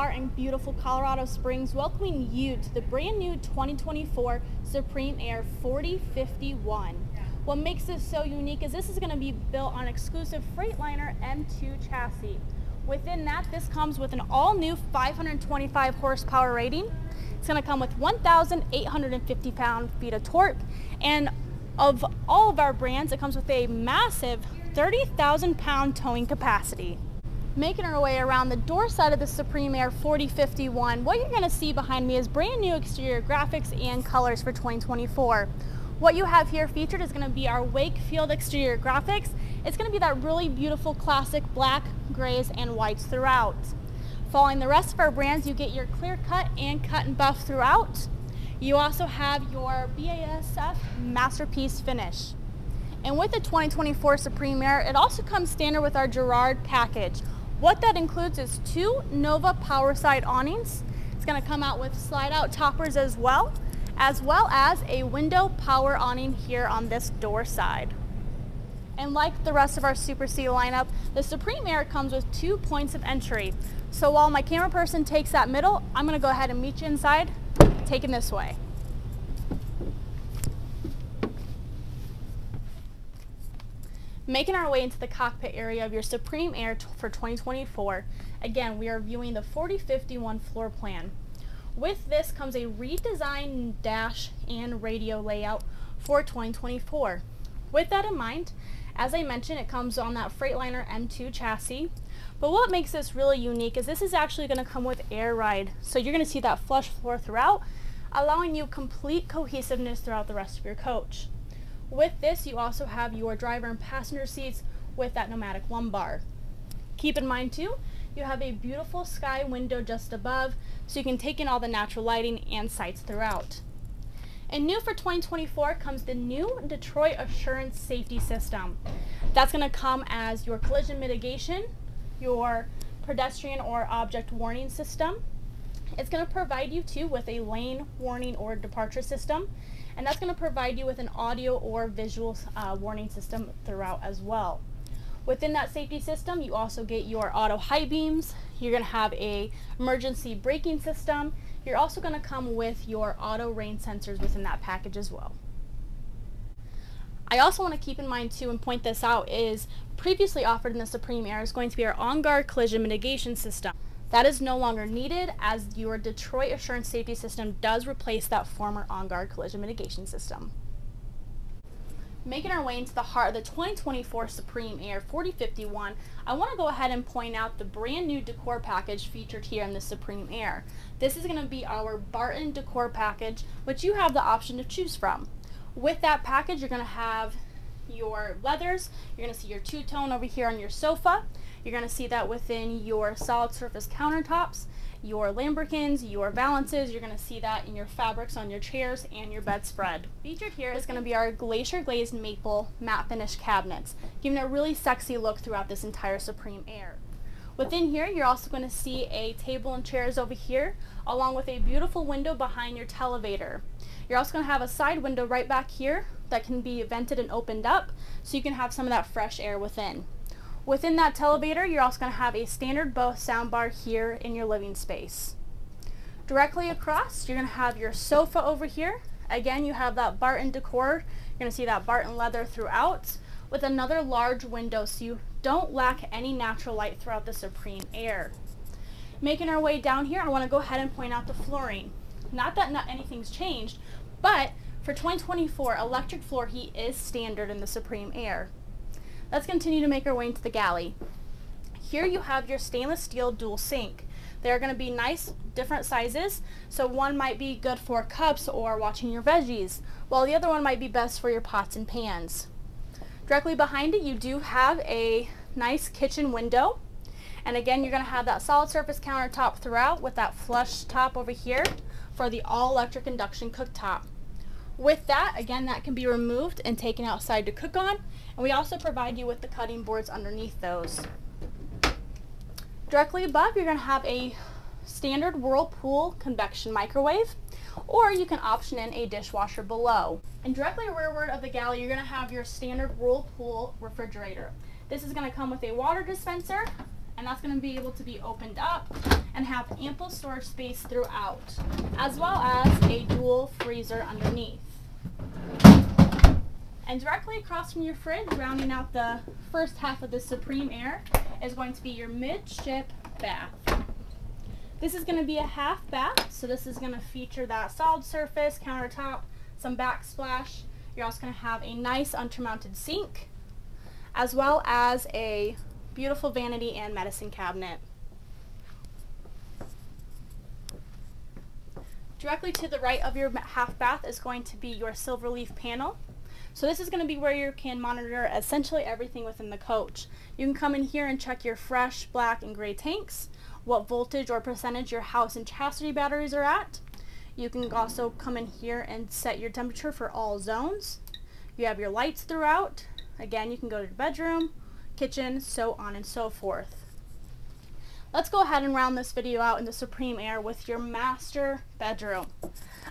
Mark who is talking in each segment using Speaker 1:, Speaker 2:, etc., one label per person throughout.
Speaker 1: are in beautiful Colorado Springs, welcoming you to the brand new 2024 Supreme Aire 4051. What makes this so unique is this is going to be built on exclusive Freightliner M2 chassis. Within that, this comes with an all-new 525 horsepower rating. It's going to come with 1,850 pound-feet of torque, and of all of our brands, it comes with a massive 30,000 pound towing capacity. Making our way around the door side of the Supreme Aire 4051, what you're going to see behind me is brand new exterior graphics and colors for 2024. What you have here featured is going to be our Wakefield exterior graphics. It's going to be that really beautiful classic black, grays, and whites throughout. Following the rest of our brands, you get your clear cut and cut and buff throughout. You also have your BASF Masterpiece finish. And with the 2024 Supreme Aire, it also comes standard with our Girard package. What that includes is two Nova power side awnings. It's going to come out with slide out toppers as well, as well as a window power awning here on this door side. And like the rest of our Super C lineup, the Supreme Aire comes with two points of entry. So while my camera person takes that middle, I'm to go ahead and meet you inside, taking this way. Making our way into the cockpit area of your Supreme Aire for 2024, again, we are viewing the 4051 floor plan. With this comes a redesigned dash and radio layout for 2024. With that in mind, as I mentioned, it comes on that Freightliner M2 chassis. But what makes this really unique is this is actually going to come with air ride. So you're going to see that flush floor throughout, allowing you complete cohesiveness throughout the rest of your coach. With this, you also have your driver and passenger seats with that pneumatic lumbar. Keep in mind too, you have a beautiful sky window just above, so you can take in all the natural lighting and sights throughout. And new for 2024 comes the new Detroit Assurance Safety System. That's going to come as your collision mitigation, your pedestrian or object warning system. It's going to provide you too with a lane warning or departure system and that's going to provide you with an audio or visual uh, warning system throughout as well. Within that safety system, you also get your auto high beams. You're going to have a emergency braking system. You're also going to come with your auto rain sensors within that package as well. I also want to keep in mind too and point this out is previously offered in the Supreme Aire is going to be our on-guard collision mitigation system. That is no longer needed as your Detroit Assurance Safety System does replace that former OnGuard collision mitigation system. Making our way into the heart of the 2024 Supreme Aire 4051, I want to go ahead and point out the brand new decor package featured here in the Supreme Aire. This is going to be our Barton decor package, which you have the option to choose from. With that package, you're going to have your leathers, you're going to see your two-tone over here on your sofa, you're going to see that within your solid surface countertops, your lambrequins, your valances. You're going to see that in your fabrics on your chairs and your bedspread. Featured here is going to be our glacier glazed maple matte finish cabinets, giving a really sexy look throughout this entire Supreme Aire. Within here, you're also going to see a table and chairs over here, along with a beautiful window behind your televator. You're also going to have a side window right back here that can be vented and opened up, so you can have some of that fresh air within. Within that televator, you're also going to have a standard Bose soundbar here in your living space. Directly across, you're going to have your sofa over here. Again, you have that Barton decor. You're going to see that Barton leather throughout with another large window so you don't lack any natural light throughout the Supreme Aire. Making our way down here, I want to go ahead and point out the flooring. Not that not anything's changed, but for 2024, electric floor heat is standard in the Supreme Aire. Let's continue to make our way into the galley. Here you have your stainless steel dual sink. They're going to be nice, different sizes. So one might be good for cups or watching your veggies, while the other one might be best for your pots and pans. Directly behind it, you do have a nice kitchen window. And again, you're going to have that solid surface countertop throughout with that flush top over here for the all-electric induction cooktop. With that, again, that can be removed and taken outside to cook on. And we also provide you with the cutting boards underneath those. Directly above, you're going to have a standard Whirlpool convection microwave, or you can option in a dishwasher below. And directly rearward of the galley, you're going to have your standard Whirlpool refrigerator. This is going to come with a water dispenser, and that's going to be able to be opened up and have ample storage space throughout, as well as a dual freezer underneath. And directly across from your fridge, rounding out the first half of the Supreme Aire, is going to be your midship bath. This is going to be a half bath, so this is going to feature that solid surface, countertop, some backsplash. You're also going to have a nice undermounted sink, as well as a beautiful vanity and medicine cabinet. Directly to the right of your half bath is going to be your silver leaf panel. So this is going to be where you can monitor essentially everything within the coach. You can come in here and check your fresh, black, and gray tanks, what voltage or percentage your house and chastity batteries are at. You can also come in here and set your temperature for all zones. You have your lights throughout. Again, you can go to the bedroom, kitchen, so on and so forth. Let's go ahead and round this video out in the Supreme Aire with your master bedroom.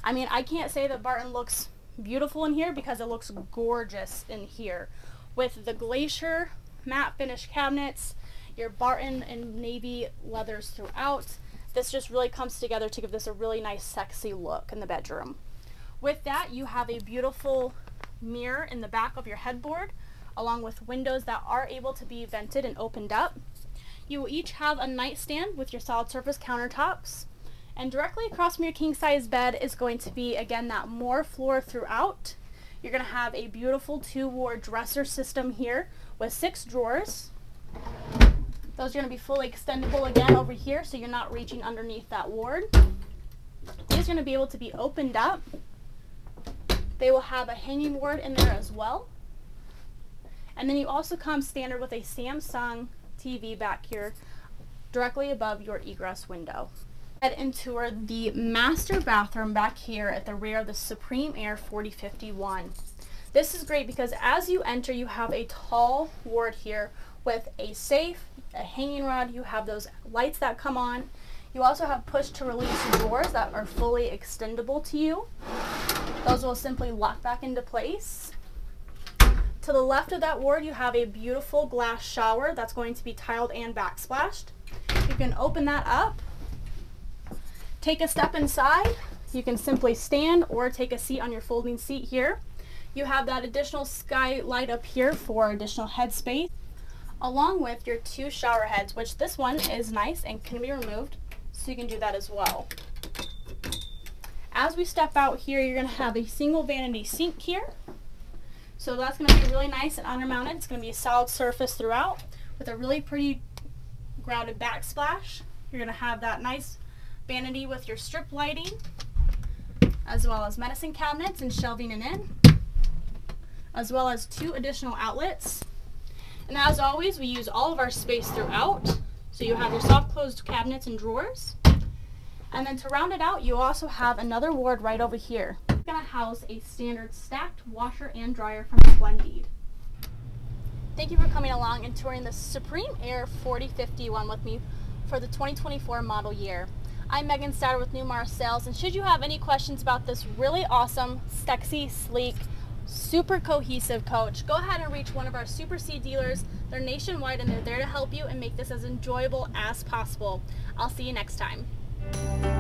Speaker 1: I mean, I can't say that Barton looks beautiful in here because it looks gorgeous in here. With the Glacier matte finish cabinets, your Barton and navy leathers throughout. This just really comes together to give this a really nice sexy look in the bedroom. With that, you have a beautiful mirror in the back of your headboard along with windows that are able to be vented and opened up. You will each have a nightstand with your solid surface countertops. And directly across from your king size bed is going to be, again, that more floor throughout. You're going to have a beautiful two ward dresser system here with six drawers. Those are going to be fully extendable again over here so you're not reaching underneath that ward. These are going to be able to be opened up. They will have a hanging ward in there as well. And then you also come standard with a Samsung TV back here directly above your egress window. Head into the master bathroom back here at the rear of the Supreme Aire 4051. This is great because as you enter, you have a tall ward here with a safe, a hanging rod. You have those lights that come on. You also have push to release doors that are fully extendable to you. Those will simply lock back into place. To the left of that ward, you have a beautiful glass shower that's going to be tiled and backsplashed. You can open that up, take a step inside. You can simply stand or take a seat on your folding seat here. You have that additional skylight up here for additional headspace, along with your two shower heads, which this one is nice and can be removed, so you can do that as well. As we step out here, you're going to have a single vanity sink here. So that's going to be really nice and undermounted. It's going to be a solid surface throughout with a really pretty grouted backsplash. You're going to have that nice vanity with your strip lighting as well as medicine cabinets and shelving and in as well as two additional outlets. And as always, we use all of our space throughout. So you have your soft closed cabinets and drawers. And then to round it out, you also have another ward right over here going to house a standard stacked washer and dryer from Splendide. Thank you for coming along and touring the Supreme Aire 4051 with me for the 2024 model year. I'm Megan Stouder with Newmar Sales, and should you have any questions about this really awesome, sexy, sleek, super cohesive coach, go ahead and reach one of our Super C dealers. They're nationwide and they're there to help you and make this as enjoyable as possible. I'll see you next time.